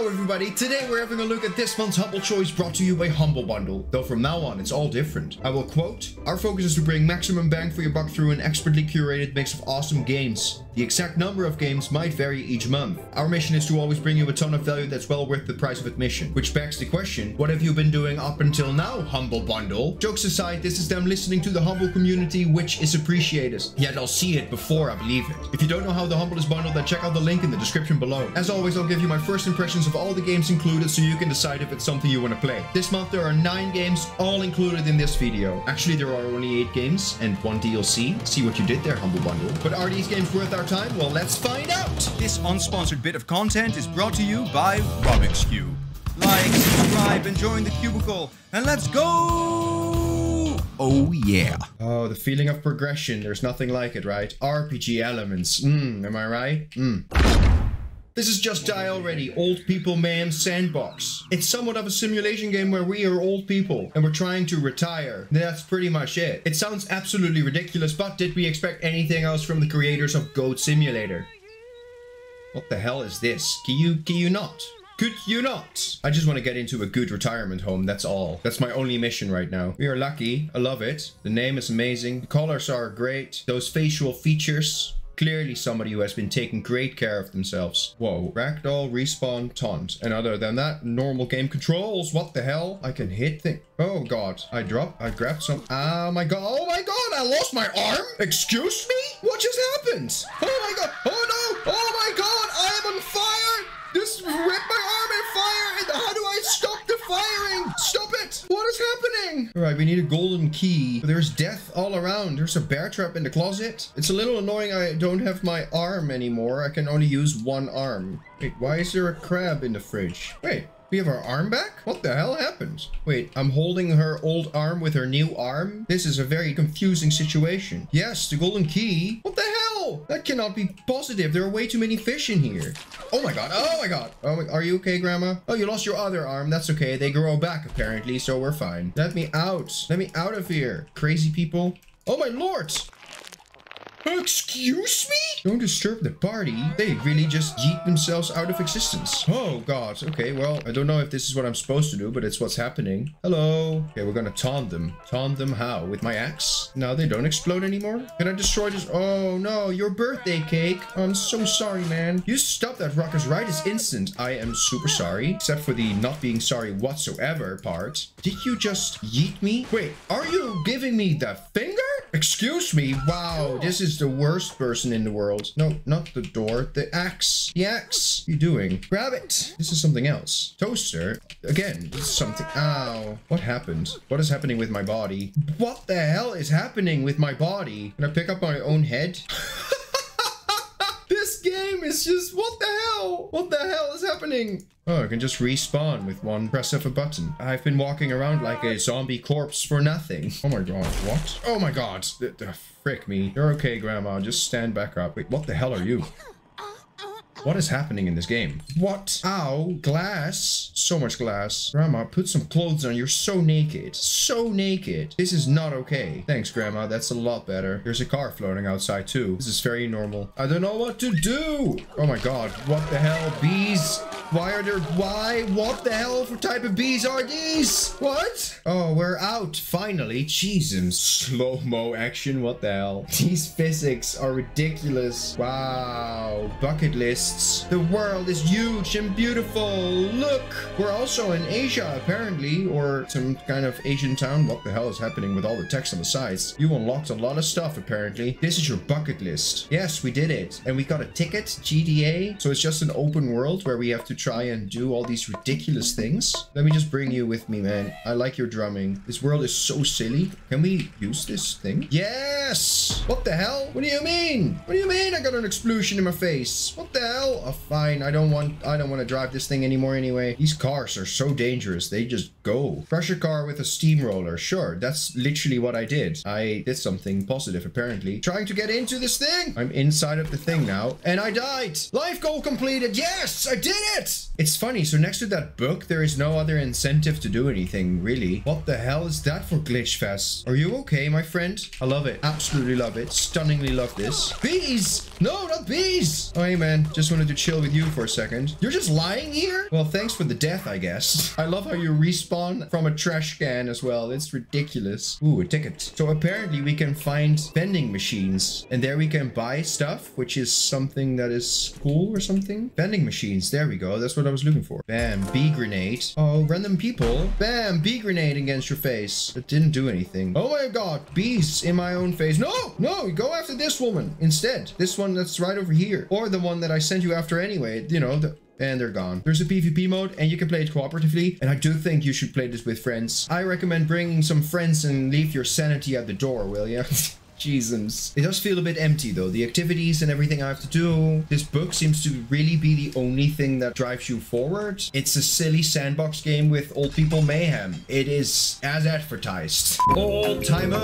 Hello everybody, today we're having a look at this month's Humble Choice brought to you by Humble Bundle. Though from now on, it's all different. I will quote, Our focus is to bring maximum bang for your buck through an expertly curated mix of awesome games. The exact number of games might vary each month. Our mission is to always bring you a ton of value that's well worth the price of admission. Which begs the question, what have you been doing up until now, Humble Bundle? Jokes aside, this is them listening to the Humble community, which is appreciated. Yet I'll see it before I believe it. If you don't know how the Humble is bundled, then check out the link in the description below. As always, I'll give you my first impressions of all the games included so you can decide if it's something you want to play. This month there are 9 games all included in this video. Actually there are only 8 games and 1 DLC. See what you did there, Humble Bundle. But are these games worth our time? Well, let's find out! This unsponsored bit of content is brought to you by Robikscube. Like, subscribe, and join the cubicle, and let's go! Oh yeah. Oh, the feeling of progression. There's nothing like it, right? RPG elements. Mmm, am I right? Mmm. This is Just Die Already, Old People Mayhem Sandbox. It's somewhat of a simulation game where we are old people and we're trying to retire. That's pretty much it. It sounds absolutely ridiculous, but did we expect anything else from the creators of Goat Simulator? What the hell is this? Can you, can you not? Could you not? I just want to get into a good retirement home, that's all. That's my only mission right now. We are lucky, I love it. The name is amazing, the colors are great. Those facial features, Clearly somebody who has been taking great care of themselves. Whoa, ragdoll, respawn, taunt. And other than that, normal game controls. What the hell? I can hit things. Oh god, I dropped, I grabbed some. Oh my god, oh my god, I lost my arm? Excuse me? What just happened? Oh my god, oh no, oh my god, I am on fire! This ripped my arm in fire and how do I stop the firing? What is happening? All right, we need a golden key. There's death all around. There's a bear trap in the closet. It's a little annoying I don't have my arm anymore. I can only use one arm. Wait, why is there a crab in the fridge? Wait, we have our arm back? What the hell happened? Wait, I'm holding her old arm with her new arm? This is a very confusing situation. Yes, the golden key. What the hell? Oh, that cannot be positive. There are way too many fish in here. Oh my god. Oh my god. Oh my, are you okay, Grandma? Oh, you lost your other arm. That's okay. They grow back, apparently, so we're fine. Let me out. Let me out of here. Crazy people. Oh my lord. Excuse me? Don't disturb the party. They really just yeet themselves out of existence. Oh god. Okay, well, I don't know if this is what I'm supposed to do, but it's what's happening. Hello. Okay, we're gonna taunt them. Taunt them how? With my axe? Now they don't explode anymore? Can I destroy this? Oh no, your birthday cake. I'm so sorry, man. You stop that ruckus right this instant. I am super sorry. Except for the not being sorry whatsoever part. Did you just yeet me? Wait, are you giving me the finger? Excuse me. Wow, this is the worst person in the world. No, not the door. The axe. The axe. What are you doing? Grab it. This is something else. Toaster. Again, this is something. Ow. What happened? What is happening with my body? What the hell is happening with my body? Can I pick up my own head? this game is just... What the hell? What the hell is happening? Oh, I can just respawn with one press of a button. I've been walking around like a zombie corpse for nothing. Oh my god, what? Oh my god, the, the frick me. You're okay, Grandma, just stand back up. Wait, what the hell are you? What is happening in this game? What? Ow, glass. So much glass. Grandma, put some clothes on. You're so naked. So naked. This is not okay. Thanks, Grandma. That's a lot better. There's a car floating outside too. This is very normal. I don't know what to do. Oh my god. What the hell? Bees? Why are there... Why? What the hell for type of bees are these? What? Oh, we're out. Finally. Jesus. Slow-mo action. What the hell? These physics are ridiculous. Wow. Bucket The world is huge and beautiful. Look. We're also in Asia, apparently. Or some kind of Asian town. What the hell is happening with all the text on the sides? You unlocked a lot of stuff, apparently. This is your bucket list. Yes, we did it. And we got a ticket. GDA. So it's just an open world where we have to try and do all these ridiculous things. Let me just bring you with me, man. I like your drumming. This world is so silly. Can we use this thing? Yes! What the hell? What do you mean? What do you mean I got an explosion in my face? What the hell? Oh, fine. I don't want I don't want to drive this thing anymore anyway. These cars are so dangerous. They just go. Pressure car with a steamroller. Sure, that's literally what I did. I did something positive, apparently. Trying to get into this thing. I'm inside of the thing now. And I died. Life goal completed. Yes, I did it. It's funny. So next to that book, there is no other incentive to do anything, really. What the hell is that for Glitch Fest? Are you okay, my friend? I love it. Absolutely love it. Stunningly love this. Bees! No, not bees! Oh, hey, man. Just just wanted to chill with you for a second. You're just lying here? Well, thanks for the death, I guess. I love how you respawn from a trash can as well. It's ridiculous. Ooh, a ticket. So apparently we can find vending machines and there we can buy stuff, which is something that is cool or something. Vending machines. There we go. That's what I was looking for. Bam. B grenade. Oh, random people. Bam. B grenade against your face. It didn't do anything. Oh my god. Bees in my own face. No, no, go after this woman instead. This one that's right over here. Or the one that I sent you after anyway. You know, the, and they're gone. There's a PvP mode and you can play it cooperatively. And I do think you should play this with friends. I recommend bringing some friends and leave your sanity at the door, will you? Jesus. It does feel a bit empty though. The activities and everything I have to do. This book seems to really be the only thing that drives you forward. It's a silly sandbox game with old people mayhem. It is as advertised. Old timer.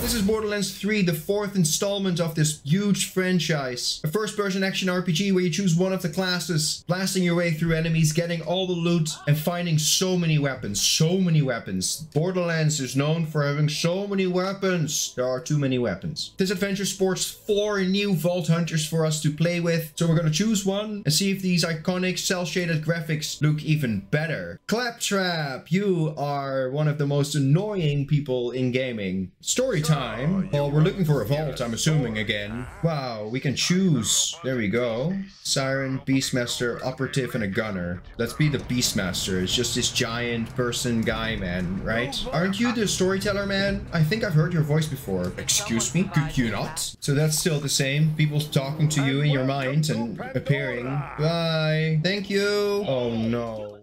This is Borderlands 3, the fourth installment of this huge franchise. A first person action RPG where you choose one of the classes, blasting your way through enemies, getting all the loot, and finding so many weapons. So many weapons. Borderlands is known for having so many weapons. There are too many weapons weapons. This adventure sports four new Vault Hunters for us to play with, so we're gonna choose one and see if these iconic cel-shaded graphics look even better. Claptrap, you are one of the most annoying people in gaming. Story time. Well, we're looking for a vault, I'm assuming again. Wow, we can choose. There we go. Siren, Beastmaster, Operative, and a Gunner. Let's be the Beastmaster. It's just this giant person guy, man, right? Aren't you the storyteller, man? I think I've heard your voice before. Excuse me? Not? So that's still the same. People talking to you in your mind and appearing. Bye. Thank you. Oh no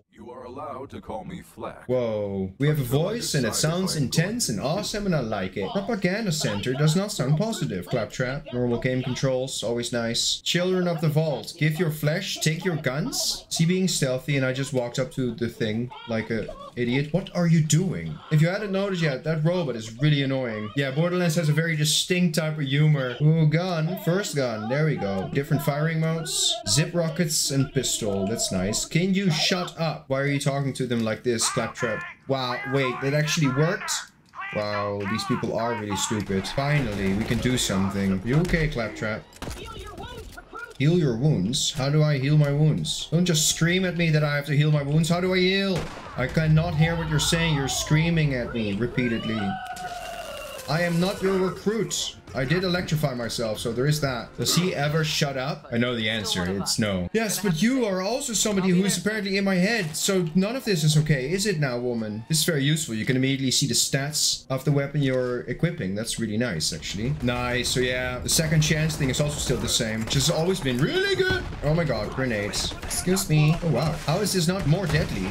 allowed to call me. Whoa. We have a voice and it sounds intense and awesome and I like it. Propaganda Center does not sound positive. Claptrap. Normal game controls. Always nice. Children of the Vault. Give your flesh. Take your guns. See being stealthy and I just walked up to the thing like a idiot. What are you doing? If you hadn't noticed yet, that robot is really annoying. Yeah, Borderlands has a very distinct type of humor. Ooh, gun. First gun. There we go. Different firing modes. Zip rockets and pistol. That's nice. Can you shut up? Why are you talking to them like this, Claptrap? Wow, wait, that actually worked? Wow, these people are really stupid. Finally, we can do something. You okay, Claptrap? Heal your wounds? How do I heal my wounds? Don't just scream at me that I have to heal my wounds. How do I heal? I cannot hear what you're saying. You're screaming at me repeatedly. I am not your recruit. I did electrify myself, so there is that. Does he ever shut up? I know the answer. It's no. Yes, but you are also somebody who is apparently in my head, so none of this is okay, is it now, woman? This is very useful. You can immediately see the stats of the weapon you're equipping. That's really nice, actually. Nice. So yeah, the second chance thing is also still the same, which has always been really good. Oh my god, grenades. Excuse me. Oh wow. How is this not more deadly?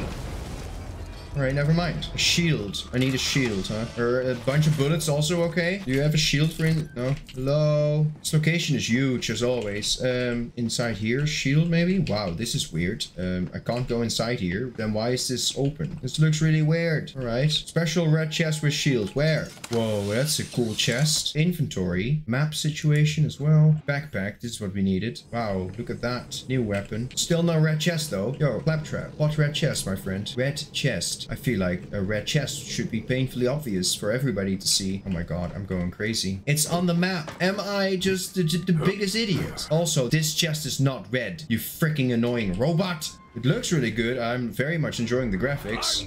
Alright, never mind. A shield. I need a shield, huh? Or a bunch of bullets also okay? Do you have a shield for in? No. Hello? This location is huge as always. Um, inside here, shield maybe? Wow, this is weird. Um, I can't go inside here. Then why is this open? This looks really weird. Alright. Special red chest with shield. Where? Whoa, that's a cool chest. Inventory. Map situation as well. Backpack. This is what we needed. Wow, look at that. New weapon. Still no red chest though. Yo, claptrap. What red chest, my friend? Red chest. I feel like a red chest should be painfully obvious for everybody to see. Oh my god, I'm going crazy. It's on the map. Am I just the, the biggest idiot? Also, this chest is not red, you freaking annoying robot. It looks really good. I'm very much enjoying the graphics.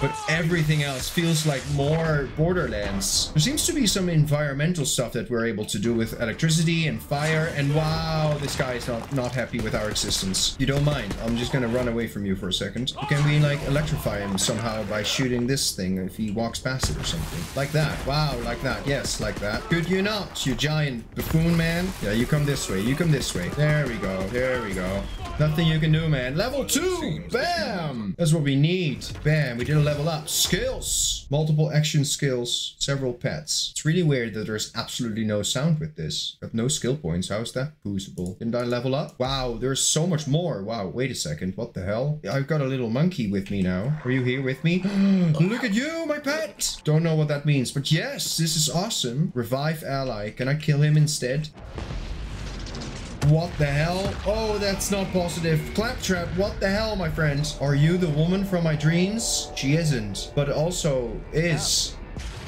But everything else feels like more Borderlands. There seems to be some environmental stuff that we're able to do with electricity and fire. And wow, this guy is not, not happy with our existence. You don't mind. I'm just gonna run away from you for a second. Can we like electrify him somehow by shooting this thing if he walks past it or something? Like that. Wow, like that. Yes, like that. Could you not, you giant buffoon man? Yeah, you come this way. You come this way. There we go. There we go. Nothing you can do, man. Level two. Bam. That's what we need. Bam. We did a level up. Skills. Multiple action skills. Several pets. It's really weird that there's absolutely no sound with this. Got no skill points. How is that possible? Didn't I level up? Wow. There's so much more. Wow. Wait a second. What the hell? I've got a little monkey with me now. Are you here with me? Look at you, my pet. Don't know what that means, but yes, this is awesome. Revive ally. Can I kill him instead? What the hell? Oh, that's not positive. Claptrap, what the hell, my friend? Are you the woman from my dreams? She isn't, but also is.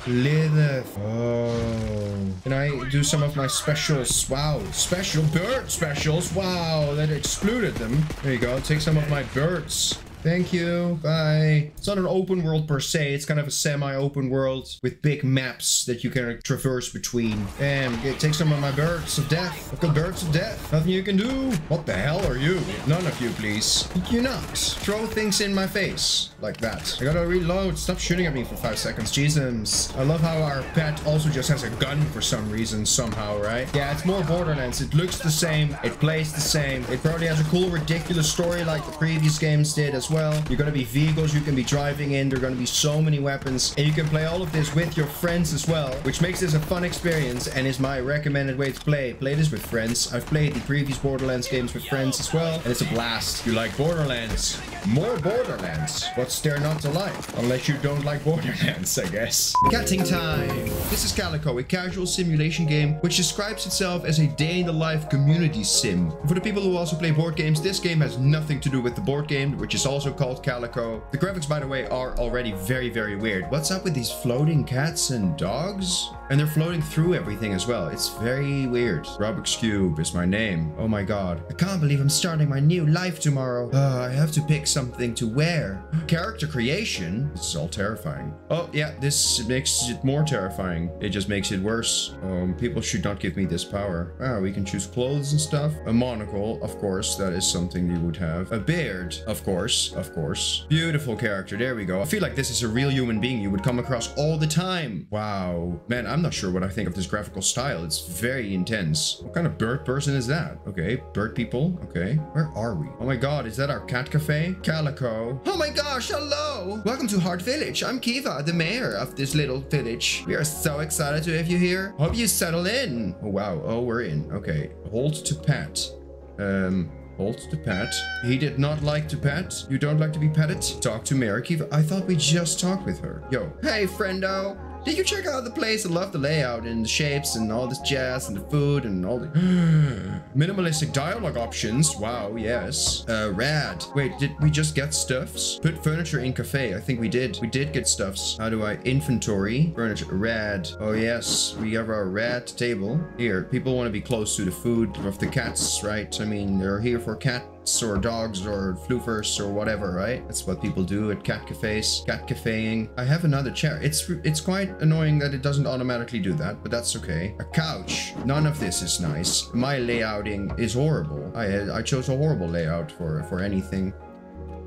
Lilith. Oh. Can I do some of my specials? Wow. Special bird specials. Wow. That excluded them. There you go. Take some of my birds. Thank you. Bye. It's not an open world per se. It's kind of a semi-open world with big maps that you can traverse between. And take some of my birds of death. I've got birds of death. Nothing you can do. What the hell are you? None of you, please. You not. Throw things in my face like that. I gotta reload. Stop shooting at me for five seconds. Jesus. I love how our pet also just has a gun for some reason somehow, right? Yeah, it's more Borderlands. It looks the same. It plays the same. It probably has a cool, ridiculous story like the previous games did as well. You're going to be vehicles you can be driving in. There are going to be so many weapons. And you can play all of this with your friends as well, which makes this a fun experience and is my recommended way to play. Play this with friends. I've played the previous Borderlands games with friends as well, and it's a blast. You like Borderlands? More Borderlands. What's there not to like? Unless you don't like Borderlands, I guess. Catting time. This is Calico, a casual simulation game which describes itself as a day-in-the-life community sim. For the people who also play board games, this game has nothing to do with the board game, which is also called Calico. The graphics, by the way, are already very, very weird. What's up with these floating cats and dogs? And they're floating through everything as well. It's very weird. Robikscube is my name. Oh my god. I can't believe I'm starting my new life tomorrow. Uh, I have to pick something to wear. Character creation? This is all terrifying. Oh, yeah, this makes it more terrifying. It just makes it worse. Um, people should not give me this power. Ah, we can choose clothes and stuff. A monocle, of course, that is something you would have. A beard, of course, of course. Beautiful character, there we go. I feel like this is a real human being you would come across all the time. Wow. Man, I'm not sure what I think of this graphical style. It's very intense. What kind of bird person is that? Okay, bird people. Okay, where are we? Oh my god, is that our cat cafe? Calico. Oh my gosh, hello! Welcome to Heart Village. I'm Kiva, the mayor of this little village. We are so excited to have you here. Hope you settle in. Oh wow, oh we're in. Okay, hold to pet. Um, Hold to pet. He did not like to pet. You don't like to be petted? Talk to Mayor Kiva. I thought we just talked with her. Yo. Hey, friendo. Did you check out the place? I love the layout and the shapes and all this jazz and the food and all the minimalistic dialogue options. Wow, yes. Uh, rad. Wait, did we just get stuffs? Put furniture in cafe. I think we did. We did get stuffs. How do I inventory? Furniture. Rad. Oh, yes. We have our rad table. Here, people want to be close to the food of the cats, right? I mean, they're here for cat or dogs or floofers or whatever, right? That's what people do at cat cafes, cat cafeing. I have another chair. It's it's quite annoying that it doesn't automatically do that, but that's okay. A couch. None of this is nice. My layouting is horrible. I I chose a horrible layout for for anything.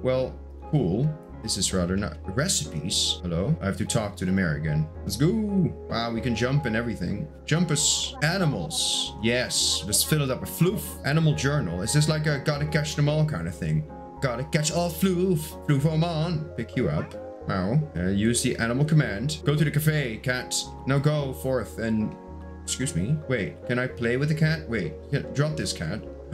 Well, cool. This is rather not recipes. Hello? I have to talk to the mayor again. Let's go. Wow, we can jump and everything. Jump us. Animals. Yes. Let's fill it up with floof. Animal journal. Is this like a gotta catch them all kind of thing? Gotta catch all floof. Floof them on. Pick you up. Wow. Uh, use the animal command. Go to the cafe, cat. Now go forth and... Excuse me. Wait, can I play with the cat? Wait, drop this cat.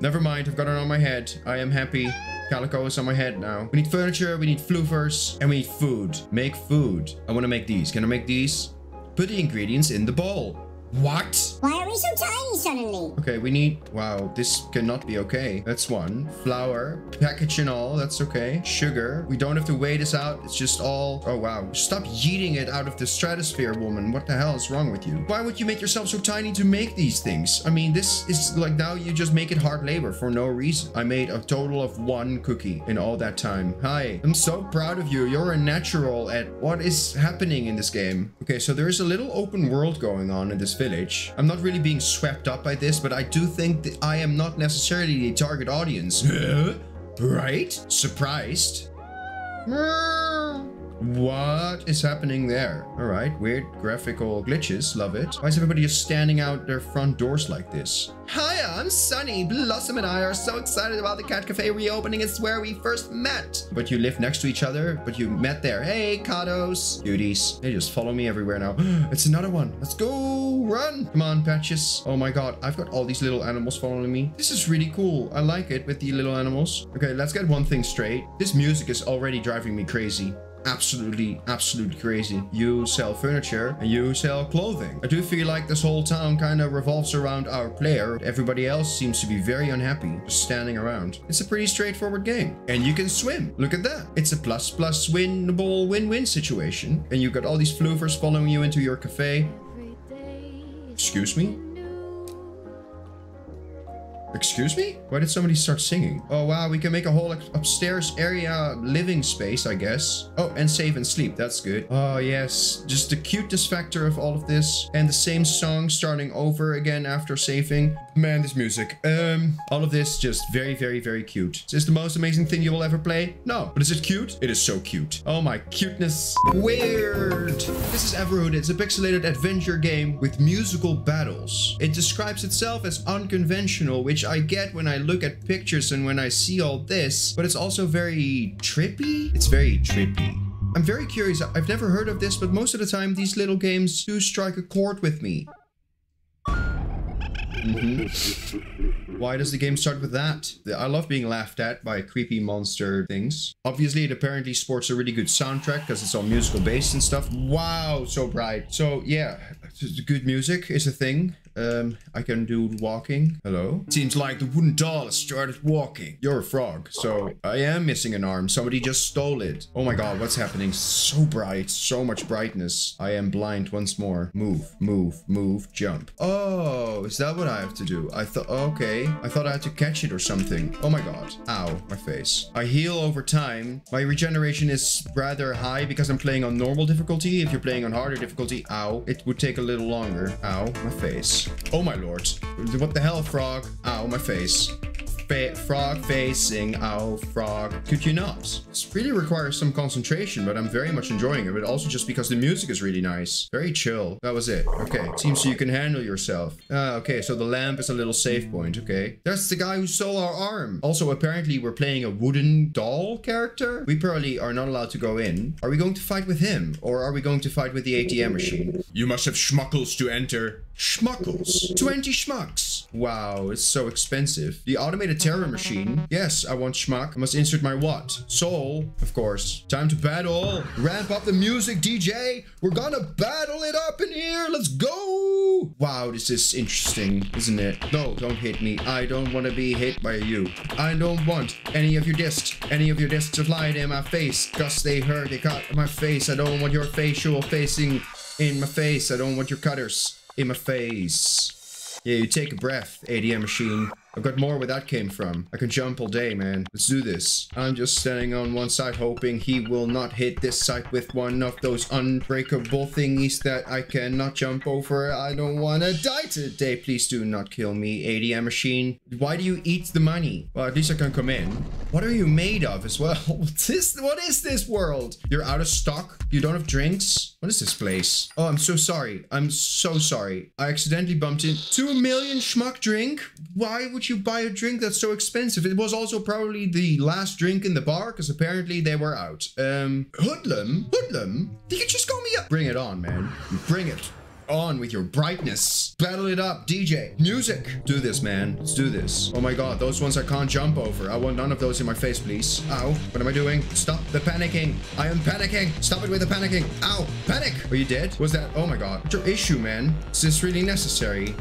Never mind, I've got it on my head. I am happy. Calico is on my head now. We need furniture, we need floofers, and we need food. Make food. I want to make these. Can I make these? Put the ingredients in the bowl. What? Why are we so tiny suddenly? Okay, we need... Wow, this cannot be okay. That's one. Flour, package and all, that's okay. Sugar. We don't have to weigh this out. It's just all... Oh, wow. Stop yeeting it out of the stratosphere, woman. What the hell is wrong with you? Why would you make yourself so tiny to make these things? I mean, this is like now you just make it hard labor for no reason. I made a total of one cookie in all that time. Hi. I'm so proud of you. You're a natural at what is happening in this game. Okay, so there is a little open world going on in this village. I'm not really being swept up by this, but I do think that I am not necessarily the target audience. right? Surprised? What is happening there? All right, weird graphical glitches, love it. Why is everybody just standing out their front doors like this? Hi, I'm Sunny. Blossom and I are so excited about the Cat Cafe reopening. It's where we first met. But you live next to each other, but you met there. Hey, Kados. Beauties. They just follow me everywhere now. it's another one. Let's go. Run. Come on, Patches. Oh my god, I've got all these little animals following me. This is really cool. I like it with the little animals. Okay, let's get one thing straight. This music is already driving me crazy. Absolutely, absolutely crazy. You sell furniture and you sell clothing. I do feel like this whole town kind of revolves around our player. Everybody else seems to be very unhappy, just standing around. It's a pretty straightforward game. And you can swim. Look at that. It's a plus plus winnable win-win situation. And you got all these floovers following you into your cafe. Excuse me? Excuse me? Why did somebody start singing? Oh wow, we can make a whole upstairs area living space, I guess. Oh, and save and sleep, that's good. Oh yes, just the cutest factor of all of this. And the same song starting over again after saving. Man, this music. Um, all of this just very, very, very cute. Is this the most amazing thing you will ever play? No. But is it cute? It is so cute. Oh my cuteness. Weird. This is Everhood. It's a pixelated adventure game with musical battles. It describes itself as unconventional, which I get when I look at pictures and when I see all this, but it's also very trippy. It's very trippy. I'm very curious. I've never heard of this, but most of the time these little games do strike a chord with me. Mm-hmm. Why does the game start with that? I love being laughed at by creepy monster things. Obviously, it apparently sports a really good soundtrack because it's all musical based and stuff. Wow, so bright. So yeah, good music is a thing. Um, I can do walking. Hello? Seems like the wooden doll has started walking. You're a frog, so I am missing an arm. Somebody just stole it. Oh my god, what's happening? So bright, so much brightness. I am blind once more. Move, move, move, jump. Oh, is that what I have to do? I thought, okay. I thought I had to catch it or something. Oh my god. Ow, my face. I heal over time. My regeneration is rather high because I'm playing on normal difficulty. If you're playing on harder difficulty, ow, it would take a little longer. Ow, my face. Oh my lord. What the hell, frog? Ow, my face. Fa frog facing, ow, frog. Could you not? This really requires some concentration, but I'm very much enjoying it. But also just because the music is really nice. Very chill. That was it. Okay. Seems you can handle yourself. Ah, okay. So the lamp is a little save point. Okay. That's the guy who stole our arm. Also, apparently we're playing a wooden doll character. We probably are not allowed to go in. Are we going to fight with him? Or are we going to fight with the ATM machine? You must have schmuckles to enter. Schmuckles. 20 schmucks. Wow, it's so expensive. The automated terror machine. Yes, I want schmuck. I must insert my what? Soul, of course. Time to battle. Ramp up the music, DJ. We're gonna battle it up in here. Let's go. Wow, this is interesting, isn't it? No, don't hit me. I don't want to be hit by you. I don't want any of your discs. Any of your discs to fly in my face. Cause they hurt. They cut my face. I don't want your facial facing in my face. I don't want your cutters in my face. Yeah, you take a breath, ATM machine. I've got more where that came from. I can jump all day, man. Let's do this. I'm just standing on one side hoping he will not hit this side with one of those unbreakable thingies that I cannot jump over. I don't want to die today. Please do not kill me, ATM machine. Why do you eat the money? Well, at least I can come in. What are you made of as well? this, what is this world? You're out of stock? You don't have drinks? What is this place? Oh, I'm so sorry. I'm so sorry. I accidentally bumped in two million schmuck drink. Why would you buy a drink that's so expensive? It was also probably the last drink in the bar because apparently they were out. Um, hoodlum? Hoodlum? Did you just call me up. Bring it on, man. Bring it on with your brightness. Battle it up, DJ. Music. Do this, man. Let's do this. Oh my god, those ones I can't jump over. I want none of those in my face, please. Ow. What am I doing? Stop the panicking. I am panicking. Stop it with the panicking. Ow. Panic. Are you dead? Was that? Oh my god. What's your issue, man? Is this really necessary?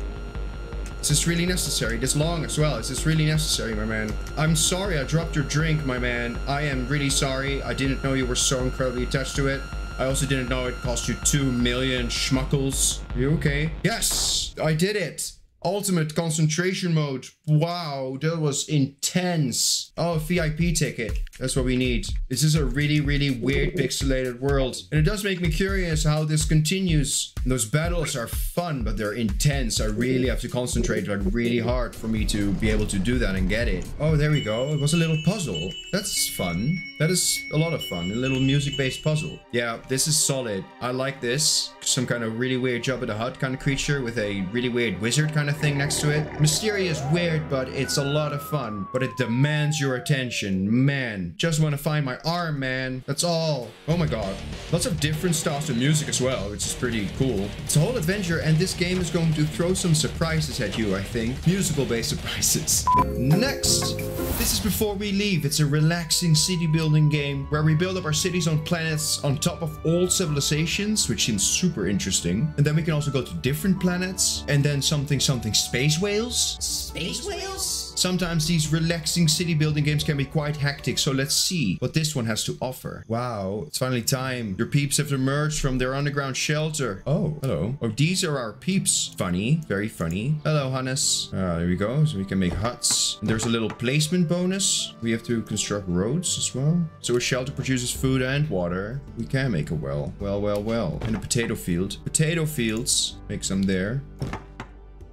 Is this really necessary? This long as well. Is this really necessary, my man? I'm sorry I dropped your drink, my man. I am really sorry. I didn't know you were so incredibly attached to it. I also didn't know it cost you 2 million schmuckles. Are You okay? Yes! I did it! Ultimate concentration mode. Wow, that was intense. Oh, VIP ticket. That's what we need. This is a really, really weird pixelated world. And it does make me curious how this continues. Those battles are fun, but they're intense. I really have to concentrate like really hard for me to be able to do that and get it. Oh, there we go. It was a little puzzle. That's fun. That is a lot of fun. A little music-based puzzle. Yeah, this is solid. I like this. Some kind of really weird Jabba the Hutt kind of creature with a really weird wizard kind of thing next to it. Mysterious, weird, but it's a lot of fun. But it demands your attention. Just want to find my arm, man. That's all. Oh my god. Lots of different styles of music as well, which is pretty cool. It's a whole adventure, and this game is going to throw some surprises at you, I think. Musical-based surprises. Next, this is before we leave. It's a relaxing city building game where we build up our cities on planets on top of old civilizations, which seems super interesting. And then we can also go to different planets and then something something space whales. Space whales? Sometimes these relaxing city building games can be quite hectic, so let's see what this one has to offer. Wow, it's finally time. Your peeps have emerged from their underground shelter. Oh, hello. Oh, these are our peeps. Funny, very funny. Hello, Hannes. Ah, there we go. So we can make huts. And there's a little placement bonus. We have to construct roads as well. So a shelter produces food and water. We can make a well. Well, well, well. And a potato field. Potato fields. Make some there.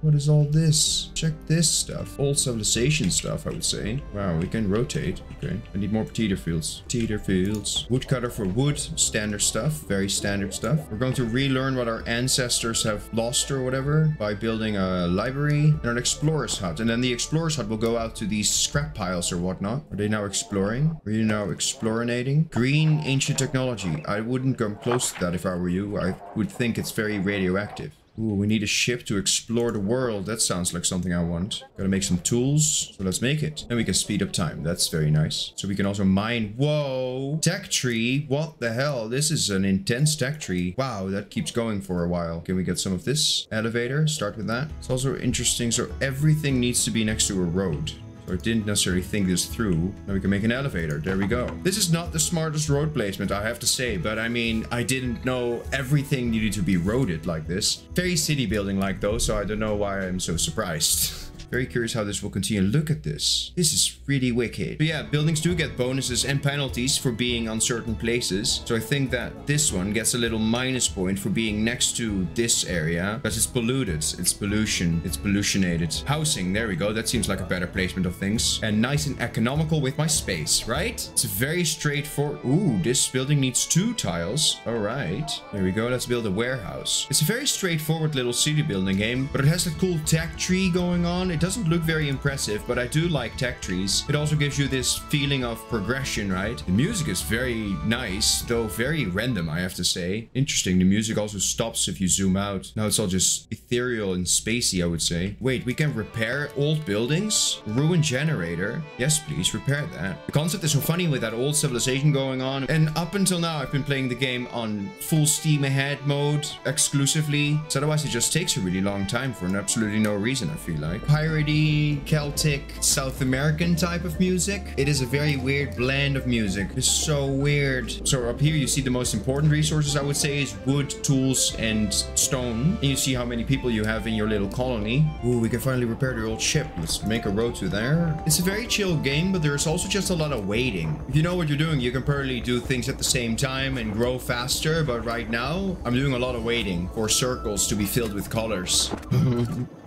What is all this? Check this stuff. Old civilization stuff, I would say. Wow, we can rotate. Okay. I need more potato fields. Potato fields. Woodcutter for wood. Standard stuff. Very standard stuff. We're going to relearn what our ancestors have lost or whatever by building a library and an explorer's hut. And then the explorer's hut will go out to these scrap piles or whatnot. Are they now exploring? Are you now explorinating? Green ancient technology. I wouldn't come close to that if I were you. I would think it's very radioactive. Ooh, we need a ship to explore the world. That sounds like something I want. Gotta make some tools. So let's make it. And we can speed up time. That's very nice. So we can also mine. Whoa. Tech tree. What the hell? This is an intense tech tree. Wow, that keeps going for a while. Can we get some of this? Elevator. Start with that. It's also interesting. So everything needs to be next to a road. I didn't necessarily think this through. Now we can make an elevator. There we go. This is not the smartest road placement, I have to say, but I mean, I didn't know everything needed to be roaded like this. Very city building like though, so I don't know why I'm so surprised. Very curious how this will continue. Look at this. This is really wicked. But yeah, buildings do get bonuses and penalties for being on certain places. So I think that this one gets a little minus point for being next to this area because it's polluted. It's pollution. It's pollutionated. Housing. There we go. That seems like a better placement of things. And nice and economical with my space, right? It's very straightforward. Ooh, this building needs two tiles. All right. There we go. Let's build a warehouse. It's a very straightforward little city building game, but it has a cool tech tree going on. It doesn't look very impressive, but I do like tech trees. It also gives you this feeling of progression, right? The music is very nice, though very random, I have to say. Interesting, the music also stops if you zoom out. Now it's all just ethereal and spacey, I would say. Wait, we can repair old buildings? Ruin generator? Yes, please, repair that. The concept is so funny with that old civilization going on. And up until now, I've been playing the game on full steam ahead mode exclusively. So otherwise it just takes a really long time for an absolutely no reason, I feel like. Celtic, South American type of music. It is a very weird blend of music. It's so weird. So up here you see the most important resources I would say is wood, tools, and stone. And you see how many people you have in your little colony. Ooh, we can finally repair the old ship. Let's make a road to there. It's a very chill game, but there's also just a lot of waiting. If you know what you're doing, you can probably do things at the same time and grow faster. But right now, I'm doing a lot of waiting for circles to be filled with colors.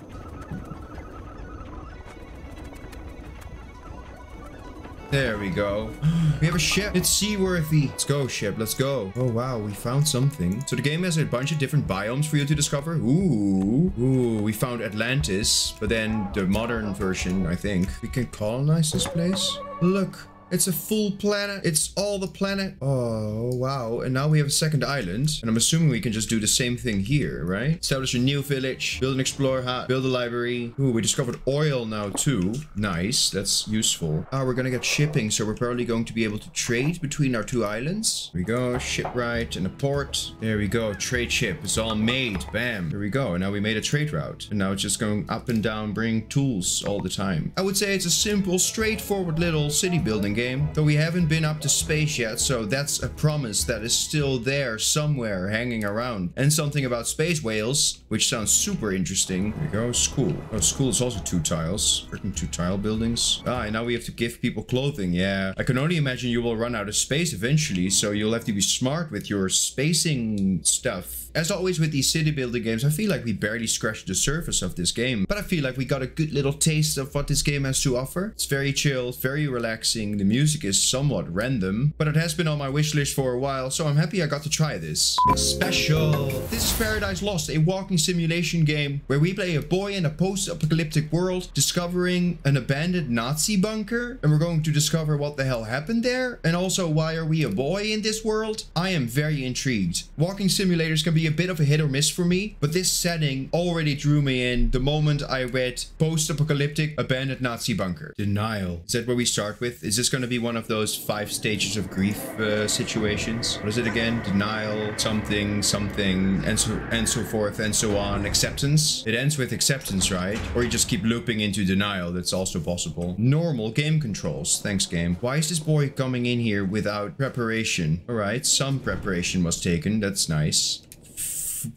There we go. We have a ship. It's seaworthy. Let's go, ship. Let's go. Oh, wow. We found something. So the game has a bunch of different biomes for you to discover. Ooh. Ooh, we found Atlantis. But then the modern version, I think. We can colonize this place. Look. It's a full planet. It's all the planet. Oh, wow. And now we have a second island. And I'm assuming we can just do the same thing here, right? Establish a new village. Build an explorer hut. Build a library. Ooh, we discovered oil now too. Nice. That's useful. Ah, we're gonna get shipping. So we're probably going to be able to trade between our two islands. Here we go. Shipwright and a port. There we go. Trade ship. It's all made. Bam. There we go. And now we made a trade route. And now it's just going up and down, bringing tools all the time. I would say it's a simple, straightforward little city building game game, but we haven't been up to space yet, so that's a promise that is still there somewhere hanging around. And something about space whales, which sounds super interesting. There we go, school. Oh, school is also two tiles. Written two tile buildings. Ah, and now we have to give people clothing. Yeah, I can only imagine you will run out of space eventually, so you'll have to be smart with your spacing stuff. As always with these city building games, I feel like we barely scratched the surface of this game, but I feel like we got a good little taste of what this game has to offer. It's very chill, very relaxing, the music is somewhat random, but it has been on my wish list for a while, so I'm happy I got to try this. Special! This is Paradise Lost, a walking simulation game where we play a boy in a post-apocalyptic world discovering an abandoned Nazi bunker, and we're going to discover what the hell happened there, and also why are we a boy in this world? I am very intrigued. Walking simulators can be a bit of a hit or miss for me, but this setting already drew me in the moment I read post-apocalyptic abandoned Nazi bunker. Denial. Is that where we start with? Is this going to be one of those five stages of grief uh, situations? What is it again? Denial, something, something, and so, and so forth and so on. Acceptance. It ends with acceptance, right? Or you just keep looping into denial. That's also possible. Normal game controls. Thanks, game. Why is this boy coming in here without preparation? All right, some preparation was taken. That's nice.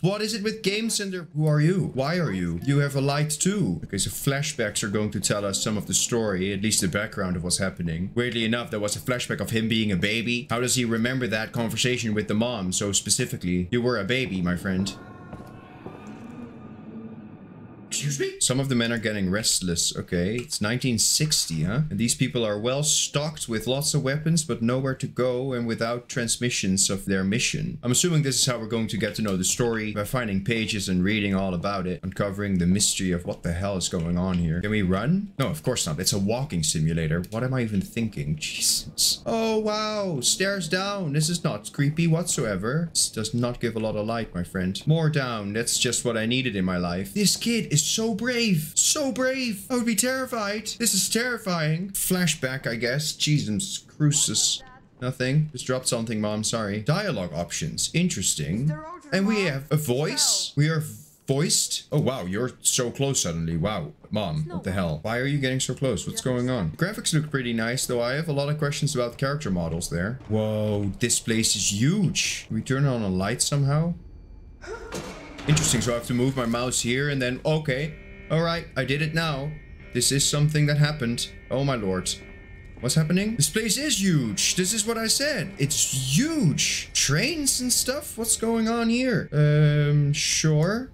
What is it with Game Center? Who are you? Why are you? You have a light too. Okay, so flashbacks are going to tell us some of the story, at least the background of what's happening. Weirdly enough, there was a flashback of him being a baby. How does he remember that conversation with the mom so specifically? You were a baby, my friend. Some of the men are getting restless. Okay, it's 1960, huh? And these people are well stocked with lots of weapons, but nowhere to go and without transmissions of their mission. I'm assuming this is how we're going to get to know the story by finding pages and reading all about it, uncovering the mystery of what the hell is going on here. Can we run? No, of course not. It's a walking simulator. What am I even thinking? Jesus. Oh, wow. Stairs down. This is not creepy whatsoever. This does not give a lot of light, my friend. More down. That's just what I needed in my life. This kid is so brave. So brave. I would be terrified. This is terrifying. Flashback, I guess. Jesus Crucis. Nothing. Just dropped something, mom. Sorry. Dialogue options. Interesting. And we have a voice. We are voiced. Oh, wow. You're so close suddenly. Wow. Mom, what the hell? Why are you getting so close? What's going on? Graphics look pretty nice, though I have a lot of questions about character models there. Whoa, this place is huge. Can we turn on a light somehow? Interesting, so I have to move my mouse here and then, okay. Alright, I did it now. This is something that happened. Oh my lord. What's happening? This place is huge. This is what I said. It's huge. Trains and stuff? What's going on here? Um, sure.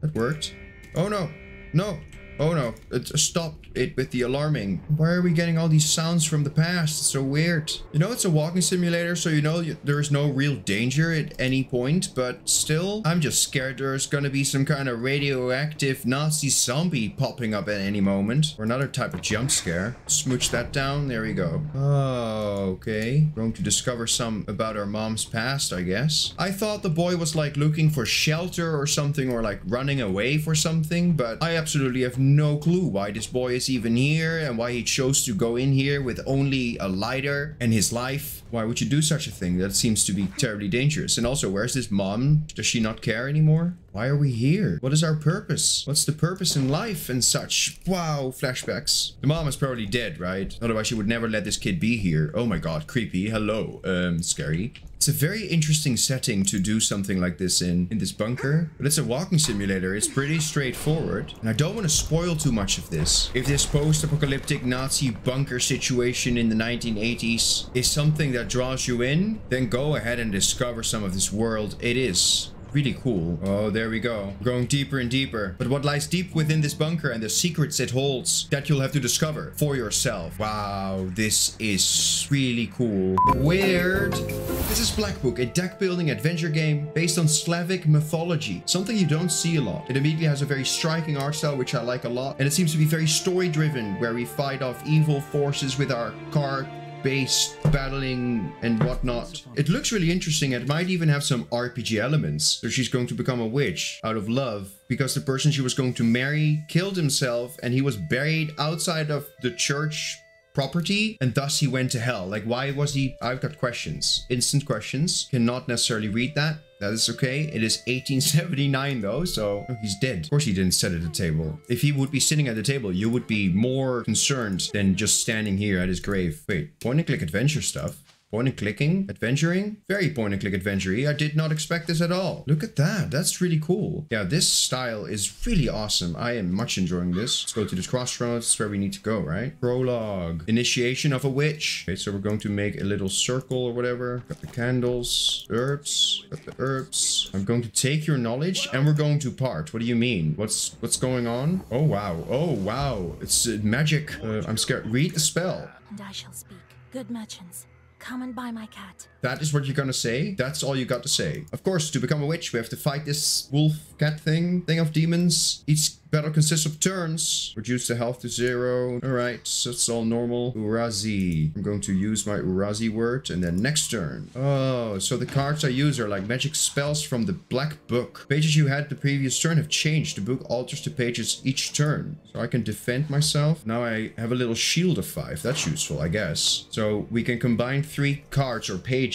That worked. Oh no. No. Oh no. It, uh, stop it with the alarming. Why are we getting all these sounds from the past? It's so weird. You know, it's a walking simulator, so you know there is no real danger at any point, but still, I'm just scared there's gonna be some kind of radioactive Nazi zombie popping up at any moment. Or another type of jump scare. Smooch that down. There we go. Oh, okay. Going to discover some about our mom's past, I guess. I thought the boy was like looking for shelter or something or like running away for something, but I absolutely have clue why this boy is even here and why he chose to go in here with only a lighter and his life. Why would you do such a thing? That seems to be terribly dangerous. And also, where's this mom? Does she not care anymore? Why are we here? What is our purpose? What's the purpose in life and such? Wow, flashbacks. The mom is probably dead, right? Otherwise, she would never let this kid be here. Oh my god, creepy. Hello. Um, scary. It's a very interesting setting to do something like this in, in this bunker. But it's a walking simulator. It's pretty straightforward. And I don't want to spoil too much of this. If this post-apocalyptic Nazi bunker situation in the 1980s is something that draws you in, then go ahead and discover some of this world. It is really cool. Oh, there we go. Going deeper and deeper. But what lies deep within this bunker and the secrets it holds that you'll have to discover for yourself. Wow, this is really cool. Weird. This is Black Book, a deck building adventure game based on Slavic mythology. Something you don't see a lot. It immediately has a very striking art style, which I like a lot. And it seems to be very story driven, where we fight off evil forces with our card based battling and whatnot. It looks really interesting. It might even have some RPG elements. So she's going to become a witch out of love because the person she was going to marry killed himself and he was buried outside of the church property and thus he went to hell. Like why was he? I've got questions. Instant questions. Cannot necessarily read that. That is okay. It is 1879 though, so he's dead. Of course he didn't sit at the table. If he would be sitting at the table, you would be more concerned than just standing here at his grave. Wait, point and click adventure stuff. Point and clicking, adventuring, very point and click adventure I did not expect this at all. Look at that. That's really cool. Yeah, this style is really awesome. I am much enjoying this. Let's go to this crossroads. That's where we need to go, right? Prologue. Initiation of a witch. Okay, so we're going to make a little circle or whatever. Got the candles, herbs, got the herbs. I'm going to take your knowledge and we're going to part. What do you mean? What's what's going on? Oh, wow. Oh, wow. It's uh, magic. Uh, I'm scared. Read the spell. And I shall speak. Good merchants, come and buy my cat. That is what you're gonna say? That's all you got to say. Of course, to become a witch, we have to fight this wolf cat thing, thing of demons. Each battle consists of turns. Reduce the health to zero. Alright, so it's all normal. Urazi. I'm going to use my Urazi word and then next turn. Oh, so the cards I use are like magic spells from the Black Book. Pages you had the previous turn have changed. The book alters the pages each turn. So I can defend myself. Now I have a little shield of five. That's useful, I guess. So we can combine three cards or pages.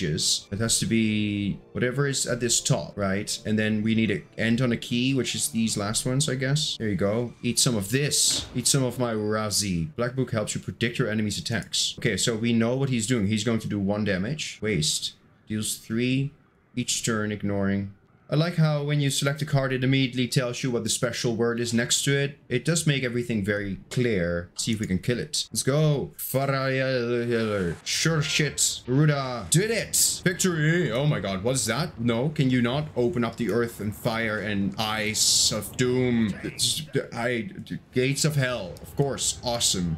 It has to be whatever is at this top, right? And then we need to end on a key, which is these last ones, I guess. There you go. Eat some of this. Eat some of my Razi. Black Book helps you predict your enemy's attacks. Okay, so we know what he's doing. He's going to do one damage. Waste. Deals three each turn, ignoring. I like how when you select a card, it immediately tells you what the special word is next to it. It does make everything very clear. See if we can kill it. Let's go. Sure shit. Ruda. Did it. Victory. Oh my god. What is that? No. Can you not open up the earth and fire and ice of doom? It's, I, gates of hell. Of course. Awesome.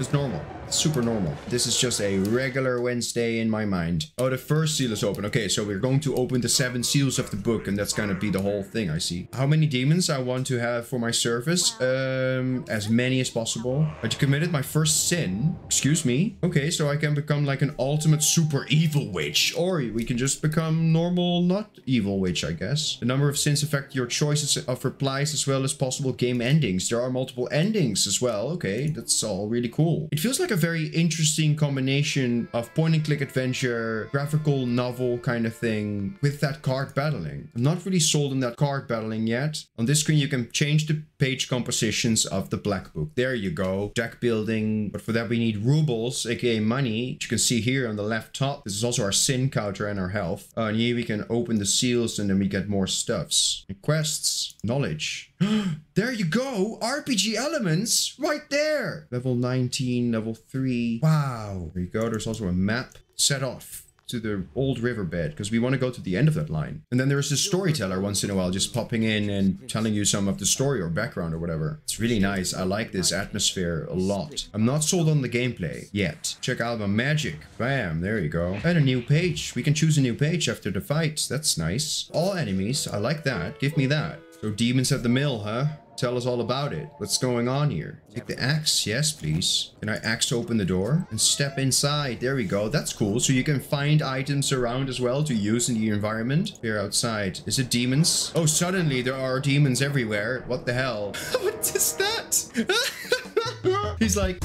It's normal. Super normal. This is just a regular Wednesday in my mind. Oh, the first seal is open. Okay, so we're going to open the seven seals of the book, and that's gonna be the whole thing, I see. How many demons I want to have for my service? Um, as many as possible. I committed my first sin. Excuse me. Okay, so I can become like an ultimate super evil witch. Or we can just become normal, not evil witch, I guess. The number of sins affect your choices of replies as well as possible game endings. There are multiple endings as well. Okay, that's all really cool. It feels like a very interesting combination of point and click adventure, graphical novel kind of thing with that card battling. I'm not really sold on that card battling yet. On this screen, you can change the page compositions of the black book. There you go. Deck building. But for that, we need rubles, aka money. Which you can see here on the left top. This is also our sin counter and our health. Uh, and here we can open the seals and then we get more stuffs. And quests, knowledge. there you go. RPG elements right there. Level 19, level 3. Wow. There you go. There's also a map set off to the old riverbed because we want to go to the end of that line. And then there's this storyteller once in a while just popping in and telling you some of the story or background or whatever. It's really nice. I like this atmosphere a lot. I'm not sold on the gameplay yet. Check out my magic. Bam, there you go. And a new page. We can choose a new page after the fight. That's nice. All enemies. I like that. Give me that. So demons at the mill, huh? Tell us all about it. What's going on here? Take the axe. Yes, please. Can I axe open the door? And step inside. There we go. That's cool. So you can find items around as well to use in the environment. Here outside. Is it demons? Oh, suddenly there are demons everywhere. What the hell? what is that? He's like,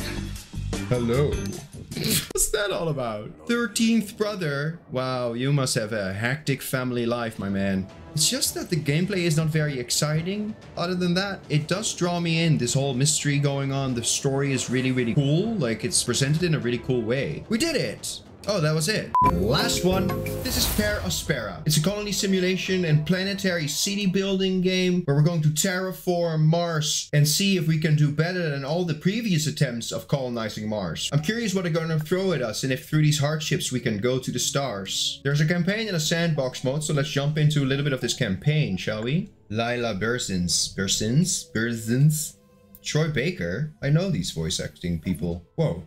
hello. What's that all about? 13th brother. Wow, you must have a hectic family life, my man. It's just that the gameplay is not very exciting. Other than that, it does draw me in. This whole mystery going on. The story is really, really cool. Like, it's presented in a really cool way. We did it! Oh, that was it. Last one. This is Per Aspera. It's a colony simulation and planetary city building game where we're going to terraform Mars and see if we can do better than all the previous attempts of colonizing Mars. I'm curious what they're going to throw at us and if through these hardships we can go to the stars. There's a campaign in a sandbox mode, so let's jump into a little bit of this campaign, shall we? Lila Bersins. Bersins? Bersins? Troy Baker? I know these voice acting people. Whoa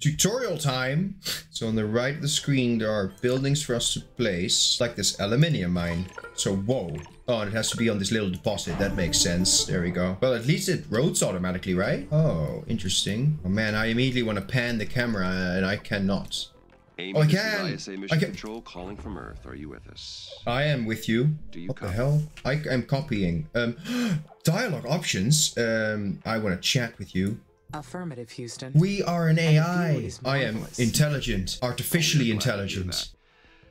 tutorial time. So on the right of the screen, there are buildings for us to place, like this aluminium mine. So, whoa. Oh, it has to be on this little deposit. That makes sense. There we go. Well, at least it rotates automatically, right? Oh, interesting. Oh, man, I immediately want to pan the camera, and I cannot. Amy, Oh, I can. ISA I Mission can. Control calling from Earth. Are you with us? I am with you. Do you what the hell? I am copying. Um, dialogue options. Um, I want to chat with you. Affirmative, Houston. We are an AI. I am intelligent, artificially Glad to hear intelligent.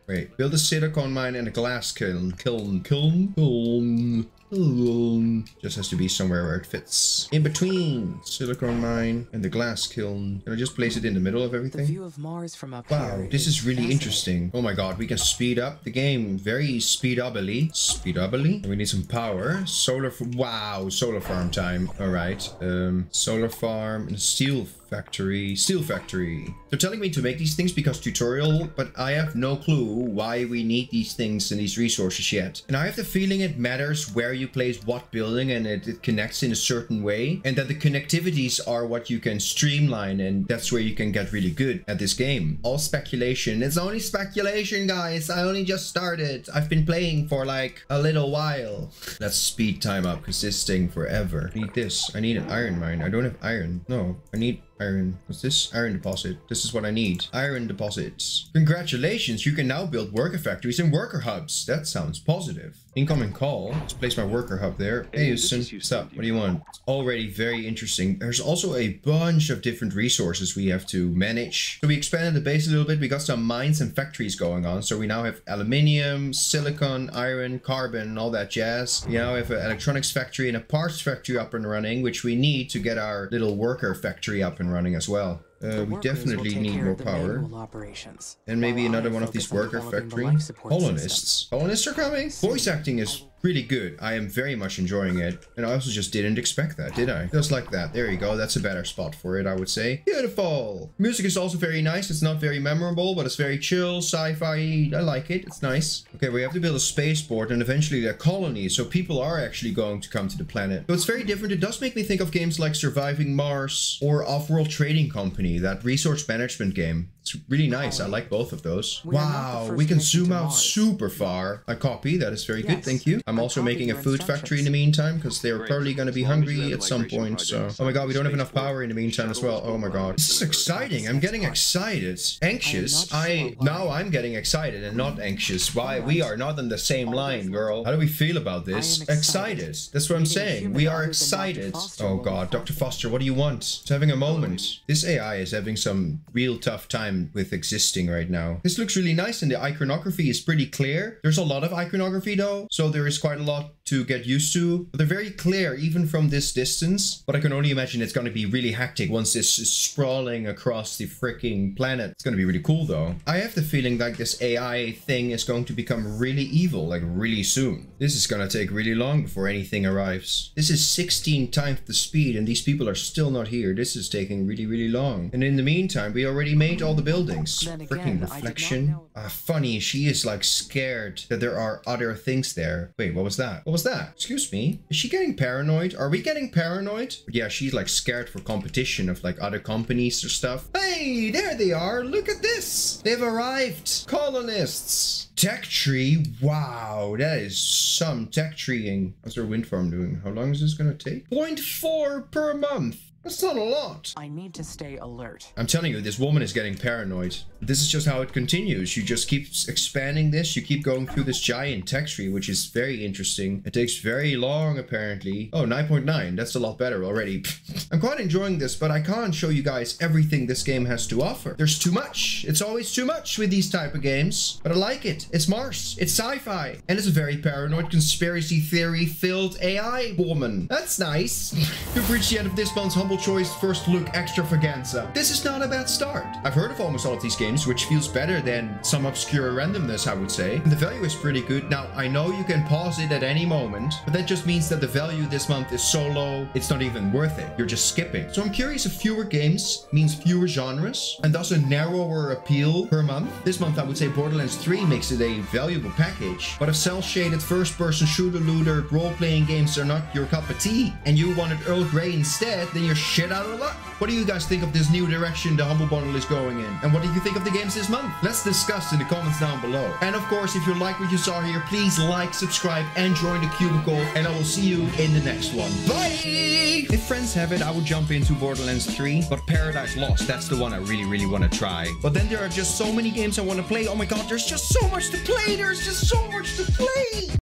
Wait, build a silicon mine and a glass kiln. Kiln, kiln, kiln. Just has to be somewhere where it fits. In between silicon mine and the glass kiln. Can I just place it in the middle of The everything? view of Mars from up Wow, here this is really interesting. Oh my god, we can speed up the game very speedably. Speedably? We need some power. Solar, f wow, solar farm time. All right. Um, solar farm and steel factory. Steel factory. They're telling me to make these things because tutorial, but I have no clue why we need these things and these resources yet. And I have the feeling it matters where you place what building and it, it connects in a certain way. And that the connectivities are what you can streamline and that's where you can get really good at this game. All speculation. It's only speculation, guys. I only just started. I've been playing for like a little while. Let's speed time up because this thing forever. I need this. I need an iron mine. I don't have iron. No, I need Iron. What's this? Iron deposit. This is what I need. Iron deposits. Congratulations, you can now build worker factories and worker hubs. That sounds positive. Incoming call. Let's place my worker hub there. Hey, Hey, Houston. What's up? What do you want? It's already very interesting. There's also a bunch of different resources we have to manage. So we expanded the base a little bit. We got some mines and factories going on. So we now have aluminium, silicon, iron, carbon, all that jazz. We now have an electronics factory and a parts factory up and running, which we need to get our little worker factory up and running as well. Uh, we definitely need more power. operations, And maybe another one of these worker developing the factory. life support Colonists. Colonists are coming. Voice acting is really good. I am very much enjoying it. And I also just didn't expect that, did I? Just like that. There you go. That's a better spot for it, I would say. Beautiful. Music is also very nice. It's not very memorable, but it's very chill, sci-fi. I like it. It's nice. Okay, we have to build a spaceport and eventually a colony. So people are actually going to come to the planet. So it's very different. It does make me think of games like Surviving Mars or Off-World Trading Company, that resource management game. It's really nice. I like both of those. We are not the Wow, we can zoom out Mars. super far. I copy. That is very good. Thank you. I'm I also making a food factory in the meantime because they're probably going to be As long as you hungry at some point. So, oh my god, we don't have enough power in the meantime as well. Oh my god, this is exciting. I'm getting excited, anxious. not I now I'm getting excited and not anxious. Why we are not on the same line, girl? How do we feel about this? Excited. Excited. That's what I'm saying. We are excited. Oh god, Dr. Foster, what do you want? It's having a moment. This AI is having some real tough time with existing right now. This looks really nice and the iconography is pretty clear. There's a lot of iconography though, so there is quite a lot to get used to. But they're very clear even from this distance. But I can only imagine it's going to be really hectic once this is sprawling across the freaking planet. It's going to be really cool though. I have the feeling like this AI thing is going to become really evil, like really soon. This is going to take really long before anything arrives. This is 16 times the speed and these people are still not here. This is taking really, really long. And in the meantime, we already made all the buildings. Then again, Freaking reflection. Ah, funny, she is like scared that there are other things there. Wait, what was that? What was that? Excuse me? Is she getting paranoid? Are we getting paranoid? Yeah, she's like scared for competition of like other companies or stuff. Hey, there they are. Look at this. They've arrived. Colonists. Tech tree. Wow, that is some tech treeing. How's our wind farm doing? How long is this gonna take? 0.4 per month. That's not a lot. I need to stay alert. I'm telling you, this woman is getting paranoid. This is just how it continues. You just keep expanding this. You keep going through this giant tech tree, which is very interesting. It takes very long, apparently. Oh, 9.9. That's a lot better already. I'm quite enjoying this, but I can't show you guys everything this game has to offer. There's too much. It's always too much with these type of games. But I like it. It's Mars. It's sci-fi. And it's a very paranoid conspiracy theory filled AI woman. That's nice. You've reached the end of this month's Humble Choice First Look Extravaganza. This is not a bad start. I've heard of almost all of these games, which feels better than some obscure randomness, I would say. The value is pretty good. Now, I know you can pause it at any moment, but that just means that the value this month is so low, it's not even worth it. You're just skipping. So I'm curious if fewer games means fewer genres, and thus a narrower appeal per month. This month, I would say Borderlands 3 makes it a valuable package, but if cel-shaded first-person shooter-looter role-playing games are not your cup of tea, and you wanted Earl Grey instead, then you're shit out of luck. What do you guys think of this new direction the Humble Bundle is going in? And what do you think of the games this month? Let's discuss in the comments down below. And of course, if you like what you saw here, please like, subscribe, and join the Cubicle, and I will see you in the next one. Bye! If friends have it, I would jump into Borderlands 3, but Paradise Lost, that's the one I really, really want to try. But then there are just so many games I want to play. Oh my god, there's just so much to play! There's just so much to play!